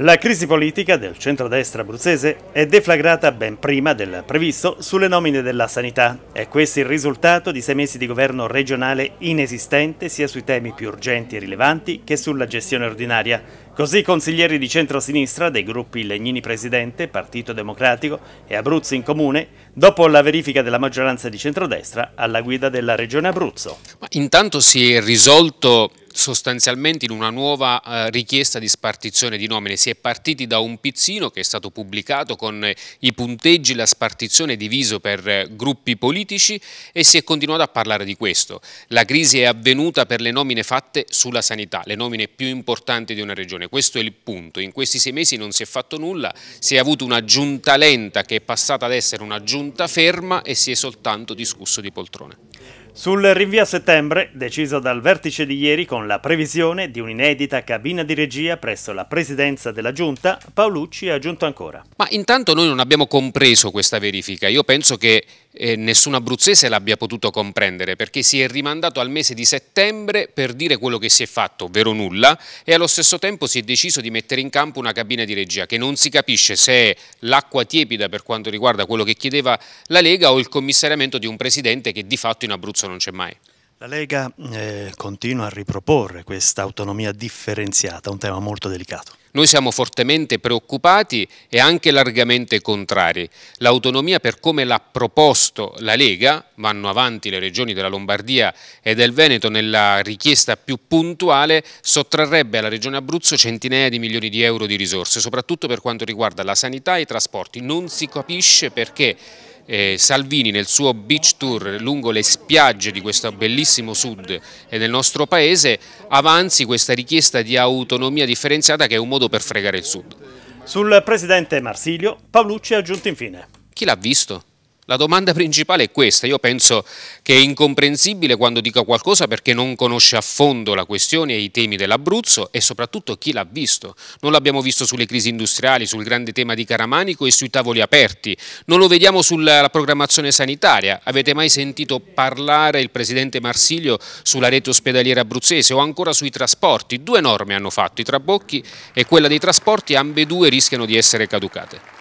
La crisi politica del centrodestra abruzzese è deflagrata ben prima del previsto sulle nomine della sanità. È questo il risultato di sei mesi di governo regionale inesistente sia sui temi più urgenti e rilevanti che sulla gestione ordinaria. Così i consiglieri di centrosinistra dei gruppi Legnini Presidente, Partito Democratico e Abruzzo in Comune, dopo la verifica della maggioranza di centrodestra alla guida della regione Abruzzo. Ma intanto si è risolto sostanzialmente in una nuova eh, richiesta di spartizione di nomine. Si è partiti da un pizzino che è stato pubblicato con eh, i punteggi, la spartizione diviso per eh, gruppi politici e si è continuato a parlare di questo. La crisi è avvenuta per le nomine fatte sulla sanità, le nomine più importanti di una regione. Questo è il punto. In questi sei mesi non si è fatto nulla, si è avuto una giunta lenta che è passata ad essere una giunta ferma e si è soltanto discusso di poltrone. Sul rinvio a settembre, deciso dal vertice di ieri con la previsione di un'inedita cabina di regia presso la presidenza della giunta, Paolucci ha aggiunto ancora. Ma intanto noi non abbiamo compreso questa verifica. Io penso che eh, nessun abruzzese l'abbia potuto comprendere perché si è rimandato al mese di settembre per dire quello che si è fatto, ovvero nulla, e allo stesso tempo si è deciso di mettere in campo una cabina di regia che non si capisce se è l'acqua tiepida per quanto riguarda quello che chiedeva la Lega o il commissariamento di un presidente che di fatto in Abruzzo non c'è mai. La Lega eh, continua a riproporre questa autonomia differenziata, un tema molto delicato. Noi siamo fortemente preoccupati e anche largamente contrari. L'autonomia per come l'ha proposto la Lega, vanno avanti le regioni della Lombardia e del Veneto nella richiesta più puntuale, sottrarrebbe alla regione Abruzzo centinaia di milioni di euro di risorse, soprattutto per quanto riguarda la sanità e i trasporti. Non si capisce perché eh, Salvini nel suo beach tour lungo le spiagge di questo bellissimo sud e del nostro paese avanzi questa richiesta di autonomia differenziata che è un modo per fregare il sud. Sul presidente Marsilio, Paolucci ha aggiunto infine. Chi l'ha visto? La domanda principale è questa, io penso che è incomprensibile quando dico qualcosa perché non conosce a fondo la questione e i temi dell'Abruzzo e soprattutto chi l'ha visto. Non l'abbiamo visto sulle crisi industriali, sul grande tema di Caramanico e sui tavoli aperti, non lo vediamo sulla programmazione sanitaria. Avete mai sentito parlare il Presidente Marsilio sulla rete ospedaliera abruzzese o ancora sui trasporti? Due norme hanno fatto, i trabocchi e quella dei trasporti, ambedue rischiano di essere caducate.